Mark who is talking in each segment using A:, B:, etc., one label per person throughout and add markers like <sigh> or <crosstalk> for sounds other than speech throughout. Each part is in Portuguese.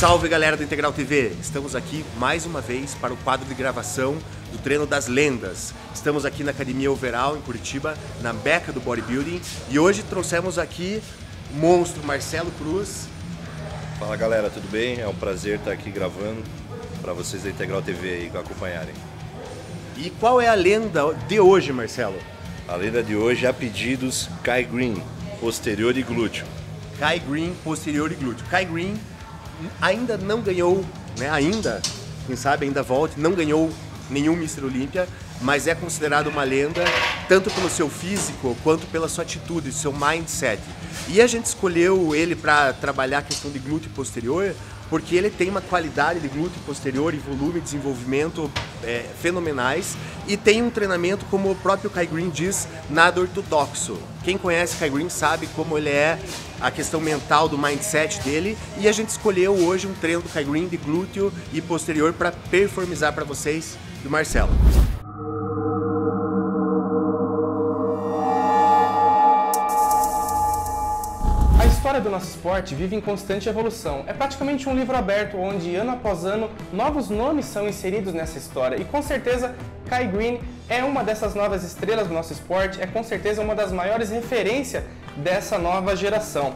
A: Salve galera do Integral TV! Estamos aqui mais uma vez para o quadro de gravação do treino das lendas. Estamos aqui na Academia Overall em Curitiba, na beca do bodybuilding, e hoje trouxemos aqui o monstro Marcelo Cruz.
B: Fala galera, tudo bem? É um prazer estar aqui gravando para vocês da Integral TV aí acompanharem.
A: E qual é a lenda de hoje, Marcelo?
B: A lenda de hoje é a pedidos Kai Green, posterior e glúteo.
A: Kai Green, posterior e glúteo. Kai Green ainda não ganhou, né? Ainda, quem sabe ainda volte, não ganhou nenhum Mr. Olímpia, mas é considerado uma lenda tanto pelo seu físico quanto pela sua atitude, seu mindset. E a gente escolheu ele para trabalhar a questão de glúteo posterior porque ele tem uma qualidade de glúteo posterior e volume de desenvolvimento é, fenomenais e tem um treinamento, como o próprio Kai Green diz, nada ortodoxo. Quem conhece Kai Green sabe como ele é a questão mental do mindset dele e a gente escolheu hoje um treino do Kai Green de glúteo e posterior para performizar para vocês do Marcelo.
C: História do nosso esporte vive em constante evolução. É praticamente um livro aberto onde, ano após ano, novos nomes são inseridos nessa história. E com certeza, Kai Green é uma dessas novas estrelas do nosso esporte, é com certeza uma das maiores referências dessa nova geração.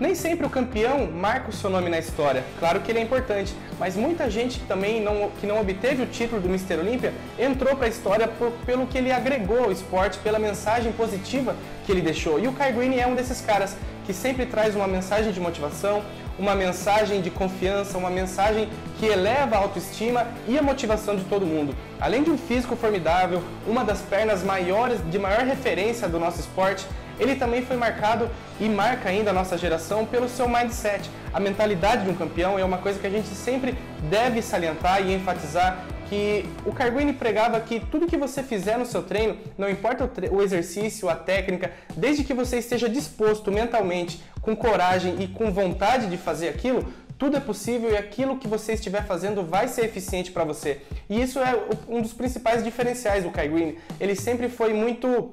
C: Nem sempre o campeão marca o seu nome na história. Claro que ele é importante, mas muita gente também não, que não obteve o título do Mr. Olímpia entrou para a história por, pelo que ele agregou ao esporte, pela mensagem positiva que ele deixou. E o Kai Green é um desses caras que sempre traz uma mensagem de motivação, uma mensagem de confiança, uma mensagem que eleva a autoestima e a motivação de todo mundo. Além de um físico formidável, uma das pernas maiores, de maior referência do nosso esporte, ele também foi marcado e marca ainda a nossa geração pelo seu mindset. A mentalidade de um campeão é uma coisa que a gente sempre deve salientar e enfatizar que o Carguini pregava que tudo que você fizer no seu treino, não importa o, o, exercício, a técnica, desde que você esteja disposto mentalmente, com coragem e com vontade de fazer aquilo, tudo é possível e aquilo que você estiver fazendo vai ser eficiente para você. E isso é um dos principais diferenciais do Green. Ele sempre foi muito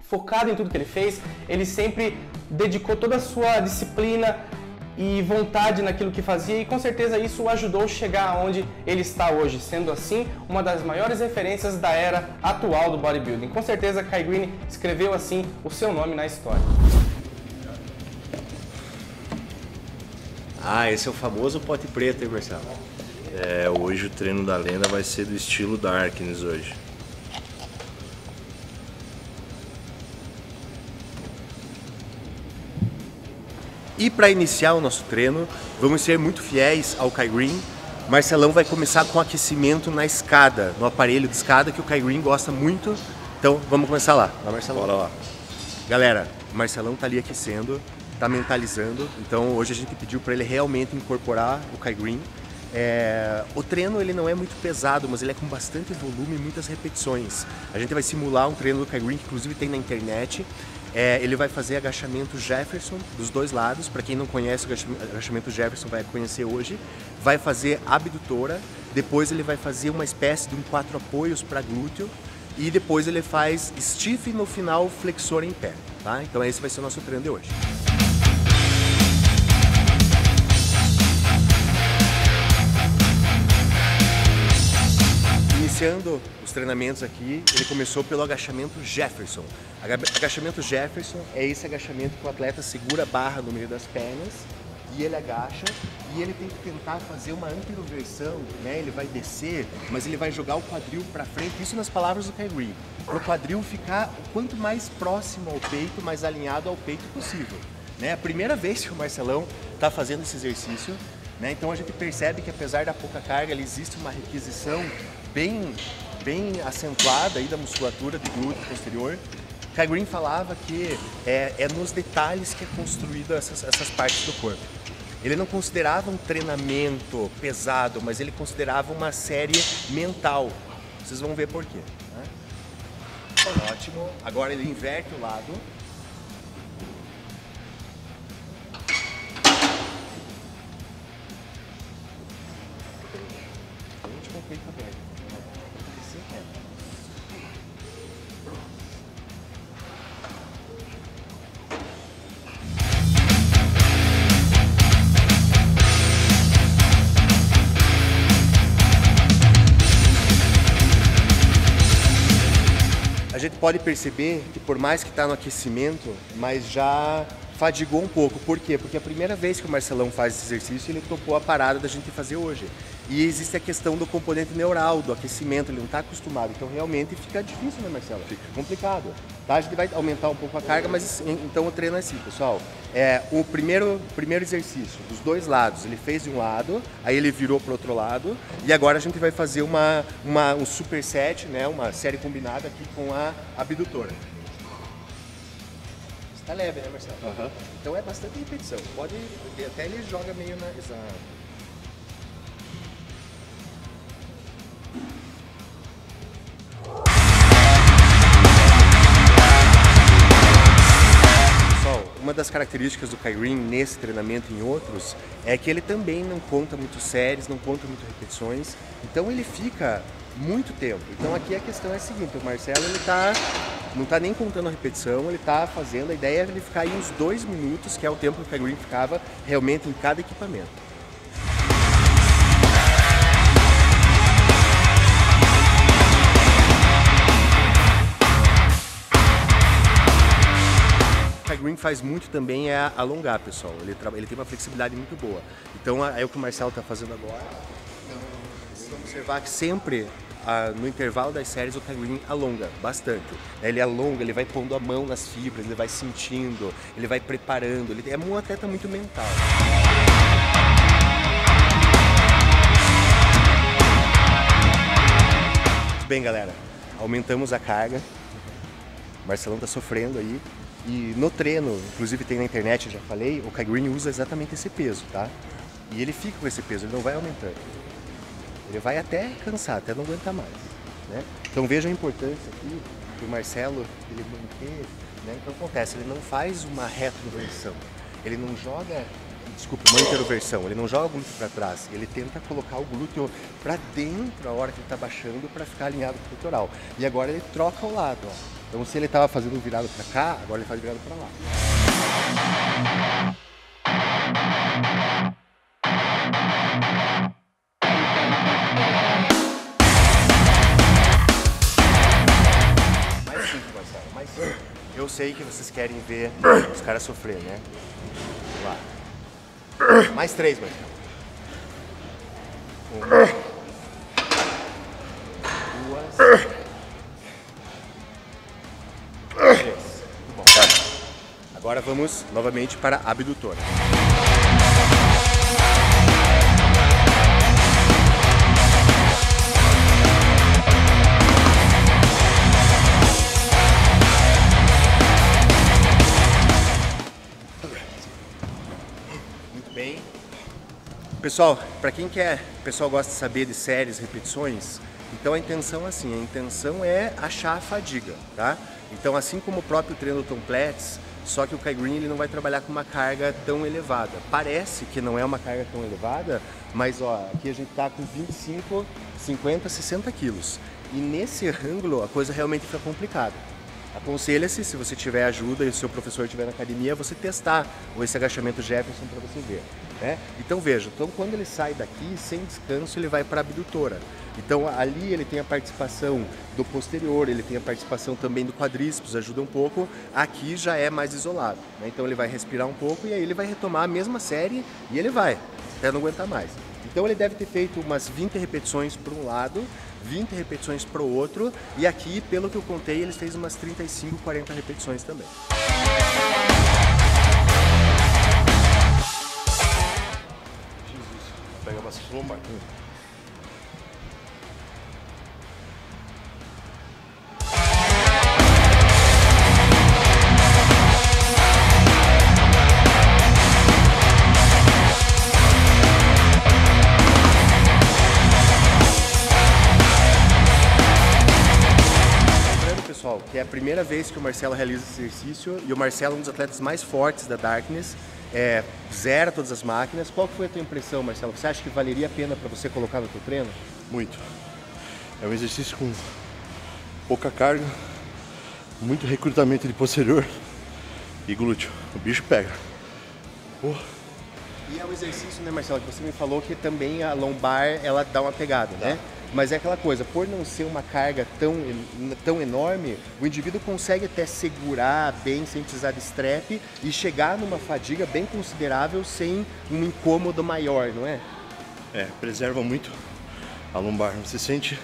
C: focado em tudo que ele fez, ele sempre dedicou toda a sua disciplina e vontade naquilo que fazia e com certeza isso o ajudou a chegar aonde ele está hoje, sendo assim uma das maiores referências da era atual do bodybuilding. Com certeza Kai Green escreveu assim o seu nome na história.
A: Ah, esse é o famoso pote preto, hein, Marcelo?
B: É, hoje o treino da lenda vai ser do estilo Darkness hoje.
A: E para iniciar o nosso treino, vamos ser muito fiéis ao Kai Green. Marcelão vai começar com aquecimento na escada, no aparelho de escada que o Kai Green gosta muito. Então vamos começar lá. Lá, Marcelão.
B: Bora lá.
A: Galera, o Marcelão tá ali aquecendo, tá mentalizando. Então hoje a gente pediu para ele realmente incorporar o Kai Green. É, o treino ele não é muito pesado, mas ele é com bastante volume e muitas repetições. A gente vai simular um treino do Kai Green que inclusive tem na internet. É, ele vai fazer agachamento Jefferson dos dois lados. Para quem não conhece o agachamento Jefferson, vai conhecer hoje. Vai fazer abdutora. Depois ele vai fazer uma espécie de um quatro apoios para glúteo. E depois ele faz stiff no final, flexor em pé. Tá? Então esse vai ser o nosso treino de hoje. Iniciando os treinamentos aqui, ele começou pelo agachamento Jefferson. Agachamento Jefferson é esse agachamento que o atleta segura a barra no meio das pernas e ele agacha e ele tem que tentar fazer uma anteroversão, né? Ele vai descer, mas ele vai jogar o quadril para frente, isso nas palavras do Kyrie. Para o quadril ficar o quanto mais próximo ao peito, mais alinhado ao peito possível. Né? A primeira vez que o Marcelão está fazendo esse exercício, né? Então a gente percebe que apesar da pouca carga, existe uma requisição bem, bem acentuada aí da musculatura do glúteo posterior. Kai Green falava que é, é nos detalhes que é construída essas, essas partes do corpo. Ele não considerava um treinamento pesado, mas ele considerava uma série mental. Vocês vão ver por quê. Né? Ótimo. Agora ele inverte o lado. Pode perceber que por mais que está no aquecimento, mas já fadigou um pouco. Por quê? Porque a primeira vez que o Marcelão faz esse exercício, ele topou a parada da gente fazer hoje. E existe a questão do componente neural, do aquecimento, ele não está acostumado. Então realmente fica difícil, né, Marcelo? Fica complicado. Tá? A gente vai aumentar um pouco a carga, mas então o treino é assim, pessoal. É, o primeiro, primeiro exercício, dos dois lados, ele fez de um lado, aí ele virou para o outro lado, e agora a gente vai fazer uma, uma, um superset, né, uma série combinada aqui com a abdutora. Está leve, né, Marcelo?
B: Uhum.
A: Então é bastante repetição. Pode, até ele joga meio na. Exato. Uma das características do Green nesse treinamento e em outros é que ele também não conta muito séries, não conta muito repetições, então ele fica muito tempo. Então aqui a questão é a seguinte, o Marcelo ele tá, não está nem contando a repetição, ele está fazendo, a ideia é ele ficar aí uns dois minutos, que é o tempo que o Green ficava realmente em cada equipamento. Green faz muito também é alongar, pessoal. Ele, ele tem uma flexibilidade muito boa. Então é o que o Marcelo está fazendo agora. Então, vamos observar que sempre ah, no intervalo das séries o Kai Green alonga bastante. Ele alonga, ele vai pondo a mão nas fibras, ele vai sentindo, ele vai preparando. Ele é um atleta muito mental. Bem, galera. Aumentamos a carga. O Marcelão está sofrendo aí. E no treino, inclusive tem na internet, já falei, o Kai Green usa exatamente esse peso, tá? E ele fica com esse peso, ele não vai aumentando. Ele vai até cansar, até não aguentar mais. Né? Então veja a importância aqui que o Marcelo ele manter. Né? Então acontece, ele não faz uma retroversão, ele não joga, desculpa, uma interoversão, ele não joga o glúteo para trás, ele tenta colocar o glúteo para dentro a hora que ele está baixando para ficar alinhado com o peitoral. E agora ele troca o lado, ó. Então se ele estava fazendo virado para cá, agora ele faz virado para lá. Mais cinco, Marcelo, mais cinco. Eu sei que vocês querem ver os caras sofrer, né? Vamos lá. Mais três, Marcelo. Uma. Duas. Agora vamos novamente para a abdutora. Muito bem. Pessoal, para quem quer, pessoal gosta de saber de séries, repetições, então a intenção assim, a intenção é achar a fadiga, tá? Então assim como o próprio treino do Tom Platz, só que o Kai Green ele não vai trabalhar com uma carga tão elevada. Parece que não é uma carga tão elevada, mas ó, aqui a gente está com 25, 50, 60 quilos. E nesse ângulo a coisa realmente fica complicada. Aconselha-se, se você tiver ajuda e o seu professor estiver na academia, você testar esse agachamento Jefferson para você ver. Né? Então veja, então quando ele sai daqui, sem descanso, ele vai para a abdutora. Então ali ele tem a participação do posterior, ele tem a participação também do quadríceps, ajuda um pouco. Aqui já é mais isolado. Né? Então ele vai respirar um pouco e aí ele vai retomar a mesma série e ele vai, até não aguentar mais. Então ele deve ter feito umas 20 repetições para um lado, 20 repetições para o outro, e aqui, pelo que eu contei, ele fez umas 35, 40 repetições também.
B: Bastante lombar.
A: que é a primeira vez que o Marcelo realiza esse exercício e o Marcelo é um dos atletas mais fortes da Darkness, é, zera todas as máquinas. Qual foi a tua impressão, Marcelo? Você acha que valeria a pena para você colocar no teu treino?
B: Muito. É um exercício com pouca carga, muito recrutamento de posterior e glúteo. O bicho pega.
A: Porra. E é um exercício, né, Marcelo, que você me falou que também a lombar ela dá uma pegada, né? Mas é aquela coisa, por não ser uma carga tão, tão enorme, o indivíduo consegue até segurar bem sem precisar de strap e chegar numa fadiga bem considerável sem um incômodo maior, não é?
B: É, preserva muito a lombar. Você sente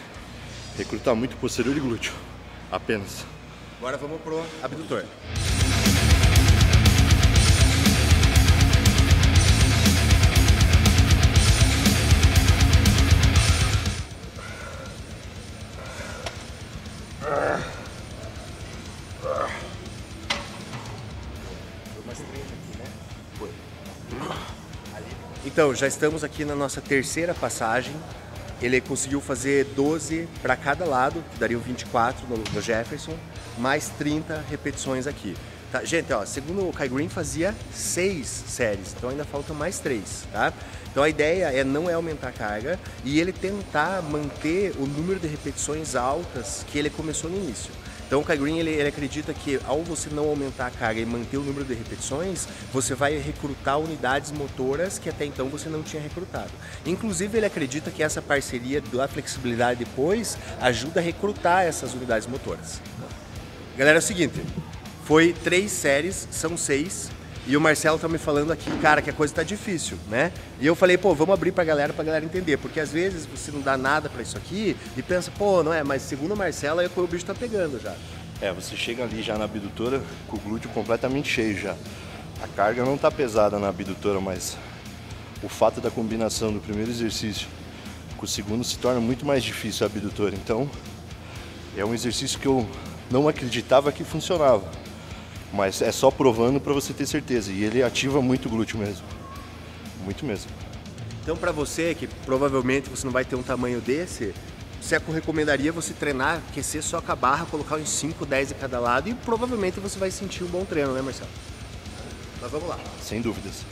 B: recrutar muito posterior e glúteo, apenas.
A: Agora vamos pro abdutor. Então, já estamos aqui na nossa terceira passagem. Ele conseguiu fazer 12 para cada lado, que dariam 24 no, no Jefferson, mais 30 repetições aqui. Tá, gente, ó, segundo o Kai Green fazia seis séries, então ainda faltam mais três, tá? Então a ideia é não é aumentar a carga e ele tentar manter o número de repetições altas que ele começou no início. Então o Kai Green ele, ele, acredita que ao você não aumentar a carga e manter o número de repetições, você vai recrutar unidades motoras que até então você não tinha recrutado. Inclusive ele acredita que essa parceria da flexibilidade depois ajuda a recrutar essas unidades motoras. Galera, é o seguinte, foi três séries, são seis, e o Marcelo tá me falando aqui, cara, que a coisa tá difícil, né? E eu falei, pô, vamos abrir pra galera, pra galera entender, porque às vezes você não dá nada para isso aqui e pensa, pô, não é, mas segundo o Marcelo, aí o bicho tá pegando já.
B: É, você chega ali já na abdutora com o glúteo completamente cheio já. A carga não tá pesada na abdutora, mas o fato da combinação do primeiro exercício com o segundo se torna muito mais difícil a abdutora. Então, é um exercício que eu não acreditava que funcionava. Mas é só provando para você ter certeza. E ele ativa muito o glúteo mesmo. Muito mesmo.
A: Então, para você que provavelmente você não vai ter um tamanho desse, você recomendaria você treinar, aquecer só com a barra, colocar uns 5, 10 de cada lado e provavelmente você vai sentir um bom treino, né, Marcelo? Mas vamos lá.
B: Sem dúvidas.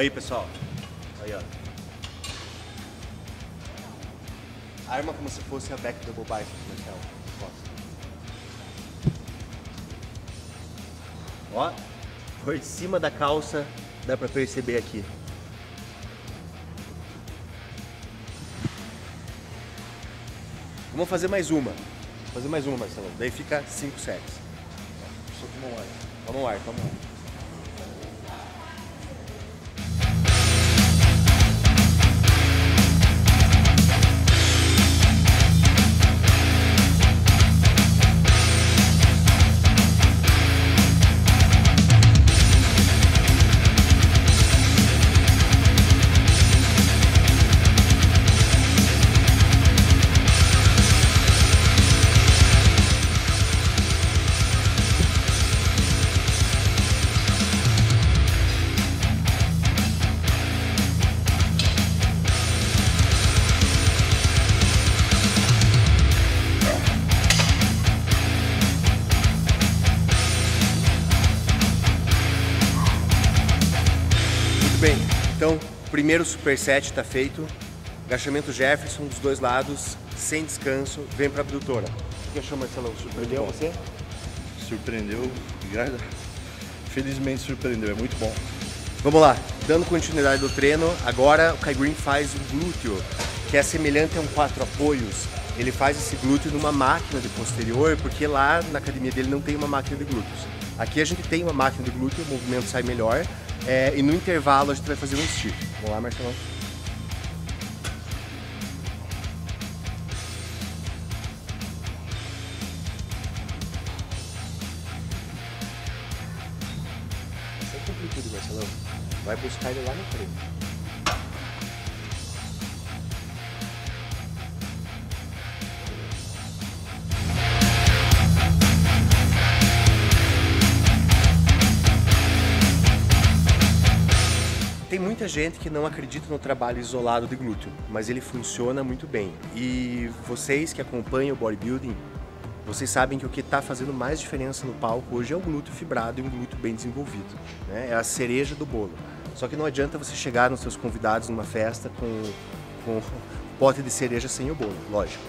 A: Aí, pessoal. Aí, ó. Arma como se fosse a back double bicep, Marcelo. Ó, por cima da calça dá pra perceber aqui. Vamos fazer mais uma. Vou fazer mais uma, Marcelo. Daí fica 5 sets. Só toma um ar. Toma um ar, toma um ar. Primeiro superset está feito. Agachamento Jefferson dos dois lados, sem descanso, vem para a abdutora. O que achou, Marcelão? Surpreendeu você?
B: Surpreendeu. Felizmente surpreendeu, é muito bom.
A: Vamos lá, dando continuidade do treino, agora o Kai Green faz um glúteo, que é semelhante a um quatro apoios. Ele faz esse glúteo numa máquina de posterior, porque lá na academia dele não tem uma máquina de glúteos. Aqui a gente tem uma máquina de glúteo, o movimento sai melhor, é, e no intervalo a gente vai fazer um stick. Vamos lá, Marcelão? Sem amplitude, Marcelão. Vai buscar ele lá no frente. Muita gente que não acredita no trabalho isolado de glúteo, mas ele funciona muito bem. E vocês que acompanham o bodybuilding, vocês sabem que o que está fazendo mais diferença no palco hoje é o glúteo fibrado e um glúteo bem desenvolvido. Né? É a cereja do bolo. Só que não adianta você chegar nos seus convidados numa festa com, com pote de cereja sem o bolo, lógico.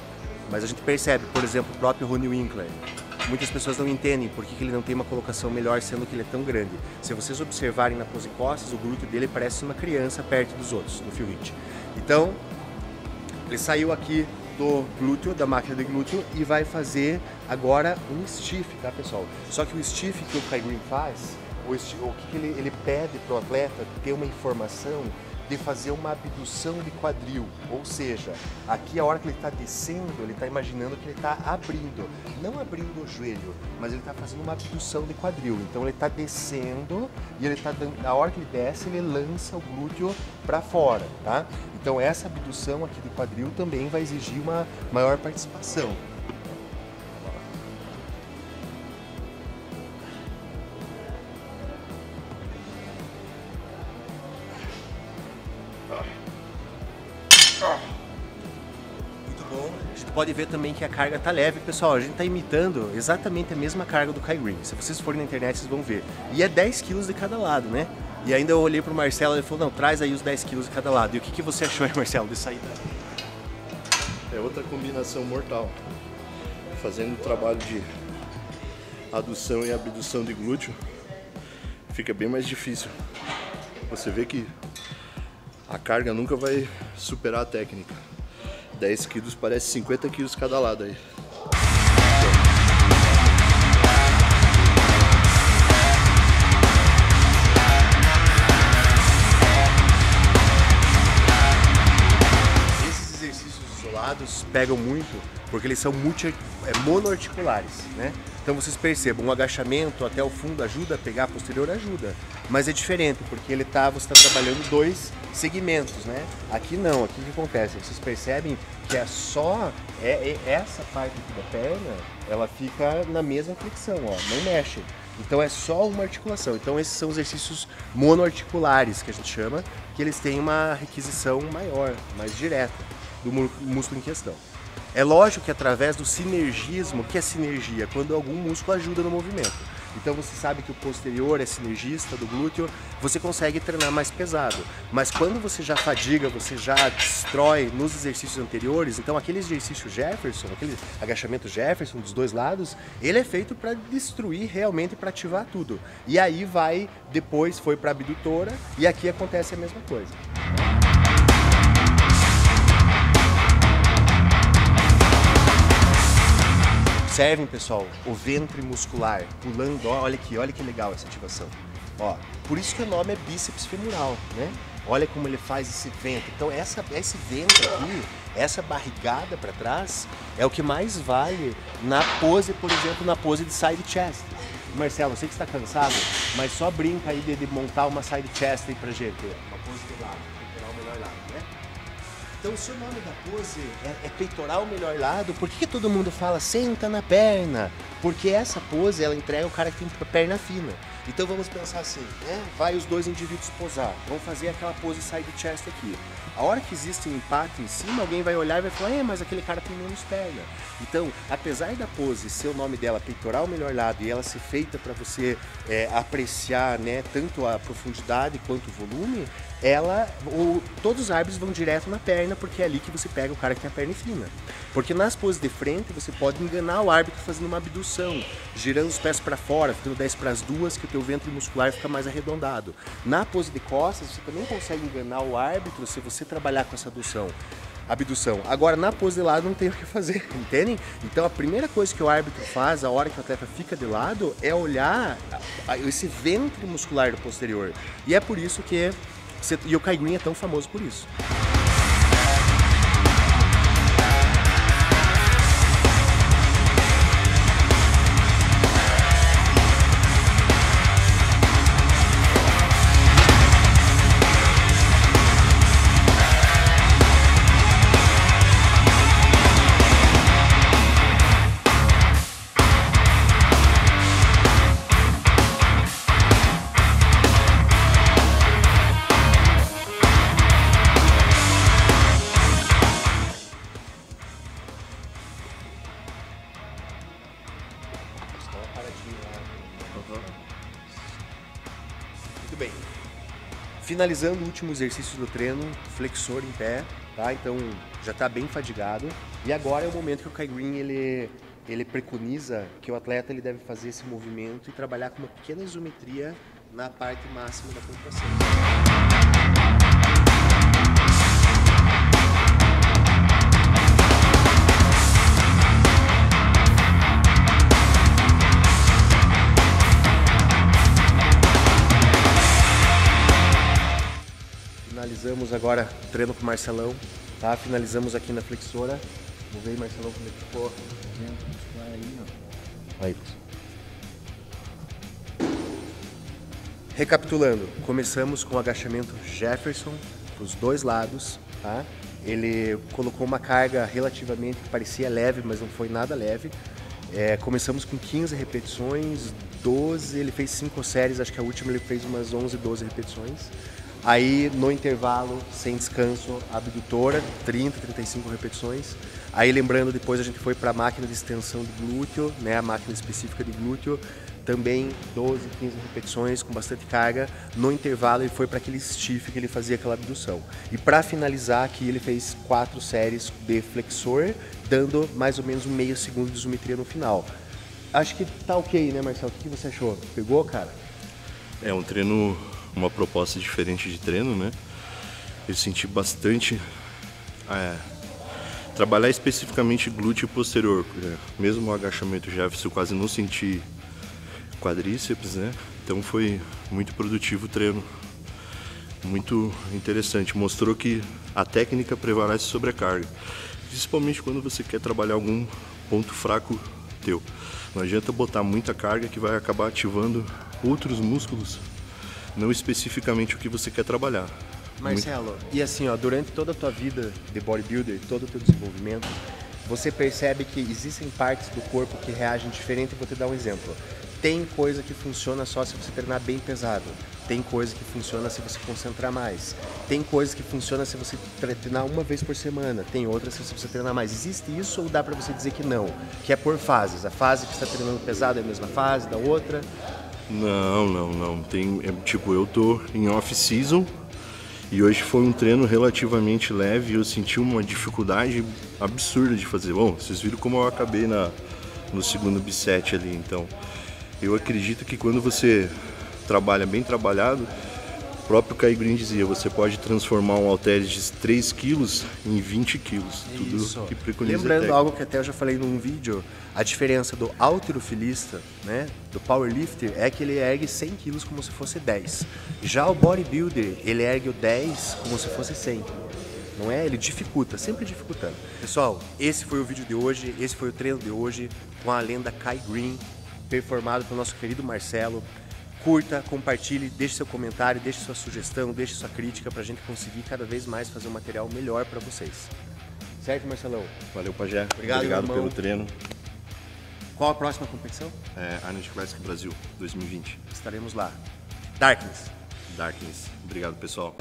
A: Mas a gente percebe, por exemplo, o próprio Rony Winkler. Muitas pessoas não entendem por que ele não tem uma colocação melhor, sendo que ele é tão grande. Se vocês observarem na pose costas, o glúteo dele parece uma criança perto dos outros, no fio hit. Então, ele saiu aqui do glúteo, da máquina de glúteo, e vai fazer agora um stiff, tá pessoal? Só que o stiff que o Kai Green faz, o, stiff, o que, que ele, ele pede para o atleta ter uma informação de fazer uma abdução de quadril, ou seja, aqui a hora que ele está descendo, ele está imaginando que ele está abrindo, não abrindo o joelho, mas ele está fazendo uma abdução de quadril. Então ele está descendo e ele está dando, a hora que ele desce, ele lança o glúteo para fora, tá? Então essa abdução aqui de quadril também vai exigir uma maior participação. Pode ver também que a carga tá leve. Pessoal, a gente tá imitando exatamente a mesma carga do Kai Green. Se vocês forem na internet, vocês vão ver. E é 10 quilos de cada lado, né? E ainda eu olhei pro Marcelo e ele falou, não, traz aí os 10 quilos de cada lado. E o que, que você achou aí, Marcelo, de sair
B: É outra combinação mortal. Fazendo o trabalho de adução e abdução de glúteo, fica bem mais difícil. Você vê que a carga nunca vai superar a técnica. 10 quilos parece 50 quilos cada lado aí.
A: Pegam muito porque eles são multi, é, monoarticulares, né? Então vocês percebam, um agachamento até o fundo ajuda a pegar, a posterior ajuda. Mas é diferente, porque ele tá, você está trabalhando dois segmentos, né? Aqui não, aqui o que acontece? Vocês percebem que é só é, é essa parte aqui da perna, ela fica na mesma flexão, ó, não mexe. Então é só uma articulação. Então esses são exercícios monoarticulares que a gente chama, que eles têm uma requisição maior, mais direta do músculo em questão. É lógico que através do sinergismo, que é sinergia? Quando algum músculo ajuda no movimento. Então você sabe que o posterior é sinergista do glúteo, você consegue treinar mais pesado. Mas quando você já fadiga, você já destrói nos exercícios anteriores, então aquele exercício Jefferson, aquele agachamento Jefferson dos dois lados, ele é feito para destruir realmente, para ativar tudo. E aí vai, depois foi para abdutora e aqui acontece a mesma coisa. Observem, pessoal, o ventre muscular pulando, olha aqui, olha que legal essa ativação. Ó, por isso que o nome é bíceps femoral, né? Olha como ele faz esse ventre. Então essa, esse ventre aqui, essa barrigada para trás, é o que mais vale na pose, por exemplo, na pose de side chest. Marcelo, eu sei que está cansado, mas só brinca aí de, de montar uma side chest aí pra gente. Uma pose do lado, Então, se o nome da pose é, é peitoral melhor lado, por que, que, todo mundo fala senta na perna? Porque essa pose, ela entrega o cara que tem perna fina. Então vamos pensar assim, né? Vai os dois indivíduos posar, vão fazer aquela pose side chest aqui. A hora que existe um impacto em cima, alguém vai olhar e vai falar, é, mas aquele cara tem menos perna. Então, apesar da pose ser o nome dela peitoral melhor lado e ela ser feita para você é, apreciar, né, tanto a profundidade quanto o volume, ela, o, todos os árbitros vão direto na perna, porque é ali que você pega o cara que tem a perna fina. Porque nas poses de frente, você pode enganar o árbitro fazendo uma abdução, girando os pés para fora, ficando 10 para as duas, que o teu ventre muscular fica mais arredondado. Na pose de costas, você também consegue enganar o árbitro se você trabalhar com essa abdução abdução. Agora, na pose de lado não tem <laughs> o que fazer, entendem? Então, a primeira coisa que o árbitro faz, a hora que o atleta fica de lado, é olhar esse ventre muscular do posterior. E é por isso que e o Kai Green é tão famoso por isso. Bem. Finalizando o último exercício do treino, flexor em pé, tá? Então já está bem fadigado. E agora é o momento que o Kai Green ele, ele preconiza que o atleta ele deve fazer esse movimento e trabalhar com uma pequena isometria na parte máxima da contração. Finalizamos agora o treino com o Marcelão, tá? Finalizamos aqui na flexora. Vamos ver aí, Marcelão, como é que ficou. Aí, Recapitulando, começamos com o agachamento Jefferson para os dois lados, tá? Ele colocou uma carga relativamente parecia leve, mas não foi nada leve. É, começamos com 15 repetições, 12, ele fez 5 séries, acho que a última ele fez umas 11, 12 repetições. Aí no intervalo, sem descanso, abdutora, 30, 35 repetições. Aí lembrando, depois a gente foi para a máquina de extensão do glúteo, né, a máquina específica de glúteo, também 12, 15 repetições com bastante carga. No intervalo ele foi para aquele stiff que ele fazia aquela abdução. E para finalizar aqui ele fez quatro séries de flexor, dando mais ou menos um meio segundo de isometria no final. Acho que tá ok, né, Marcelo? O que você achou? Pegou, cara?
B: É um treino, uma proposta diferente de treino, né? Eu senti bastante é, trabalhar especificamente glúteo posterior. né? Mesmo o agachamento Jefferson eu quase não senti quadríceps, né? Então foi muito produtivo o treino. Muito interessante. Mostrou que a técnica prevalece sobre a carga. Principalmente quando você quer trabalhar algum ponto fraco teu. Não adianta botar muita carga que vai acabar ativando outros músculos, não especificamente o que você quer trabalhar.
A: Marcelo, e assim, ó, durante toda a tua vida de bodybuilder, todo o teu desenvolvimento, você percebe que existem partes do corpo que reagem diferente. Vou te dar um exemplo. Tem coisa que funciona só se você treinar bem pesado. Tem coisa que funciona se você concentrar mais. Tem coisa que funciona se você treinar uma vez por semana. Tem outras se você treinar mais. Existe isso ou dá pra você dizer que não? Que é por fases. A fase que está treinando pesado é a mesma fase da outra?
B: Não, não, não. Tem, é, tipo, eu tô em off-season e hoje foi um treino relativamente leve e eu senti uma dificuldade absurda de fazer. Bom, vocês viram como eu acabei na, no segundo bisete ali, então. Eu acredito que quando você trabalha bem trabalhado, próprio Kai Green dizia, você pode transformar um halter de 3 quilos em 20 quilos. Tudo
A: Isso.
B: que preconiza
A: Lembrando algo que até eu já falei num vídeo, a diferença do halterofilista, né, do powerlifter, é que ele ergue 100 quilos como se fosse 10. Já o bodybuilder, ele ergue o 10 como se fosse 100. Não é? Ele dificulta, sempre dificultando. Pessoal, esse foi o vídeo de hoje, esse foi o treino de hoje com a lenda Kai Green, performado pelo nosso querido Marcelo. Curta, compartilhe, deixe seu comentário, deixe sua sugestão, deixe sua crítica para a gente conseguir cada vez mais fazer um material melhor para vocês. Certo, Marcelão?
B: Valeu, Pajé.
A: Obrigado,
B: Obrigado pelo treino.
A: Qual a próxima competição?
B: É, Arnold Classic Brasil 2020.
A: Estaremos lá. Darkness.
B: Darkness. Obrigado, pessoal.